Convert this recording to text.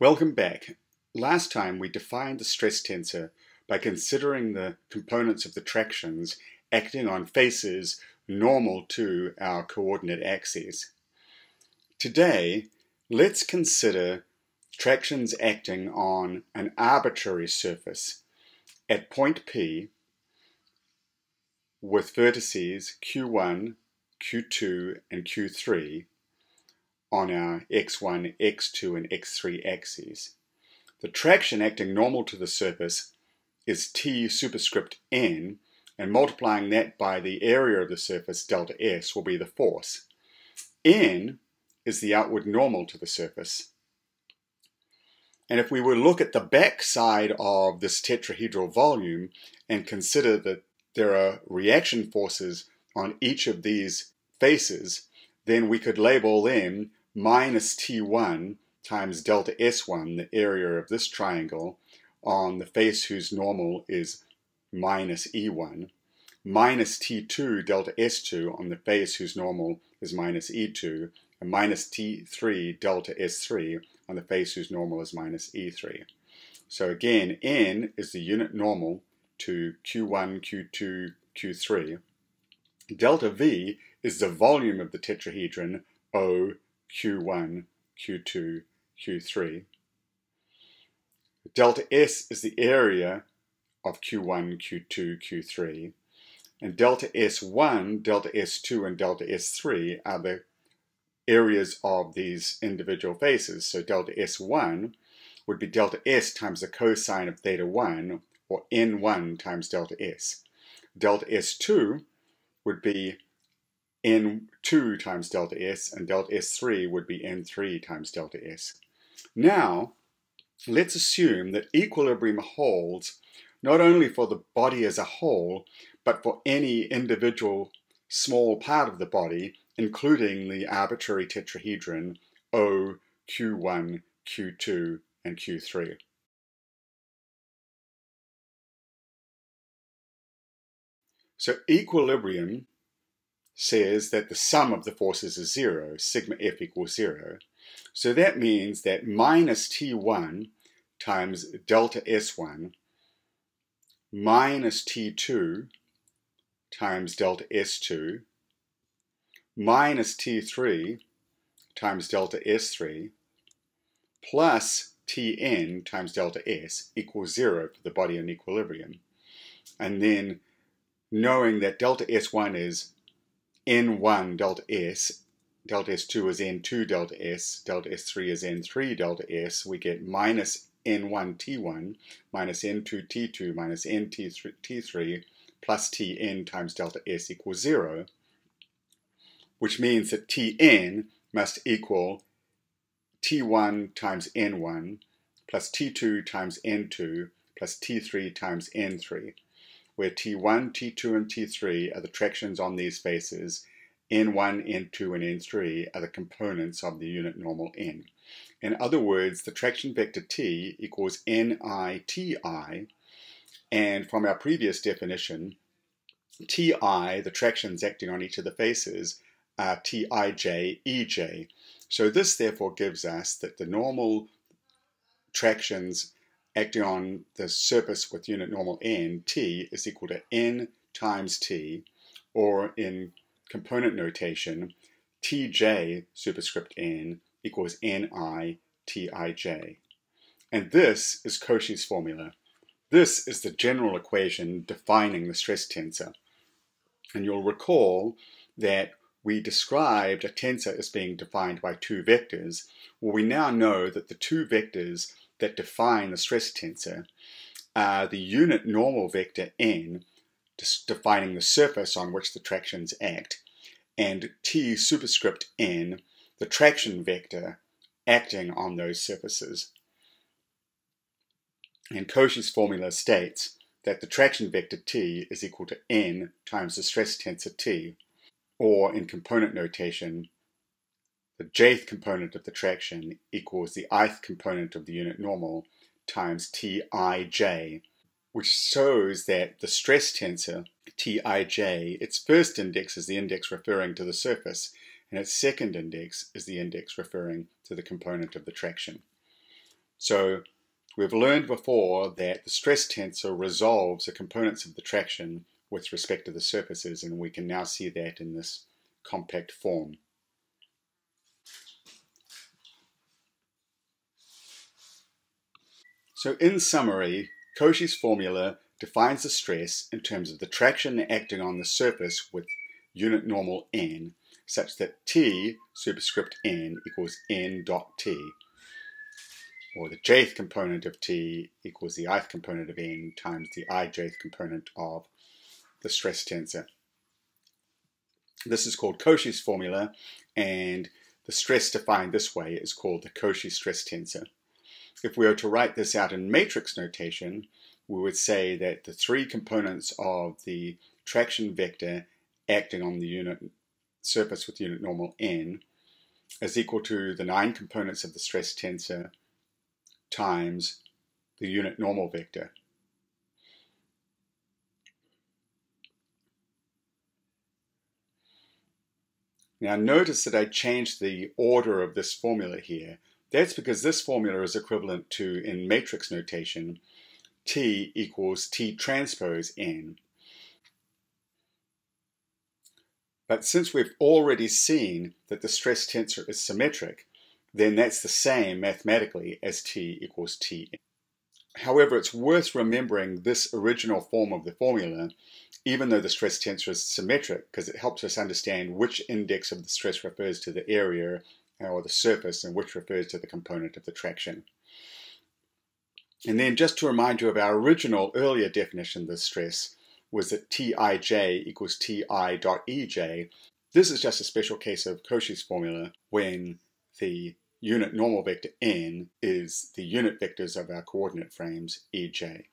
Welcome back. Last time we defined the stress tensor by considering the components of the tractions acting on faces normal to our coordinate axes. Today, let's consider tractions acting on an arbitrary surface at point P with vertices q1, q2, and q3 on our x1, x2, and x3 axes. The traction acting normal to the surface is T superscript n, and multiplying that by the area of the surface, delta S, will be the force. N is the outward normal to the surface. And if we were to look at the back side of this tetrahedral volume and consider that there are reaction forces on each of these faces, then we could label them minus T1 times delta S1, the area of this triangle, on the face whose normal is minus E1, minus T2 delta S2 on the face whose normal is minus E2, and minus T3 delta S3 on the face whose normal is minus E3. So again, N is the unit normal to Q1, Q2, Q3. Delta V is the volume of the tetrahedron O, Q1, Q2, Q3. Delta S is the area of Q1, Q2, Q3. And delta S1, delta S2, and delta S3 are the areas of these individual faces. So delta S1 would be delta S times the cosine of theta 1, or N1 times delta S. Delta S2 would be N2 times delta S, and delta S3 would be N3 times delta S. Now, let's assume that equilibrium holds not only for the body as a whole, but for any individual small part of the body, including the arbitrary tetrahedron O, Q1, Q2, and Q3. So equilibrium says that the sum of the forces is zero, sigma F equals zero. So that means that minus T1 times delta S1 minus T2 times delta S2 minus T3 times delta S3 plus Tn times delta S equals zero for the body in equilibrium. And then knowing that delta S1 is N1 delta S, delta S2 is N2 delta S, delta S3 is N3 delta S, we get minus N1 T1 minus N2 T2 minus N T3, T3 plus Tn times delta S equals 0, which means that Tn must equal T1 times N1 plus T2 times N2 plus T3 times N3 where T1, T2, and T3 are the tractions on these faces, N1, N2, and N3 are the components of the unit normal N. In other words, the traction vector T equals NITI, and from our previous definition, Ti, the tractions acting on each of the faces, are Tij, Ej. So this therefore gives us that the normal tractions acting on the surface with unit normal n, t is equal to n times t, or in component notation, tj superscript n equals ni tij. And this is Cauchy's formula. This is the general equation defining the stress tensor. And you'll recall that we described a tensor as being defined by two vectors. Well, we now know that the two vectors that define the stress tensor are the unit normal vector n, defining the surface on which the tractions act, and t superscript n, the traction vector acting on those surfaces. And Cauchy's formula states that the traction vector t is equal to n times the stress tensor t, or in component notation, the jth component of the traction equals the ith component of the unit normal times Tij, which shows that the stress tensor, Tij, its first index is the index referring to the surface, and its second index is the index referring to the component of the traction. So we've learned before that the stress tensor resolves the components of the traction with respect to the surfaces, and we can now see that in this compact form. So in summary, Cauchy's formula defines the stress in terms of the traction acting on the surface with unit normal n, such that T superscript n equals n dot T, or the jth component of T equals the ith component of n times the ijth component of the stress tensor. This is called Cauchy's formula, and the stress defined this way is called the Cauchy stress tensor. If we were to write this out in matrix notation, we would say that the three components of the traction vector acting on the unit surface with unit normal n is equal to the nine components of the stress tensor times the unit normal vector. Now notice that I changed the order of this formula here. That's because this formula is equivalent to, in matrix notation, T equals T transpose N. But since we've already seen that the stress tensor is symmetric, then that's the same mathematically as T equals T. However, it's worth remembering this original form of the formula, even though the stress tensor is symmetric, because it helps us understand which index of the stress refers to the area Uh, or the surface and which refers to the component of the traction. And then just to remind you of our original earlier definition of the stress was that Tij equals Ti dot Ej. This is just a special case of Cauchy's formula when the unit normal vector n is the unit vectors of our coordinate frames ej.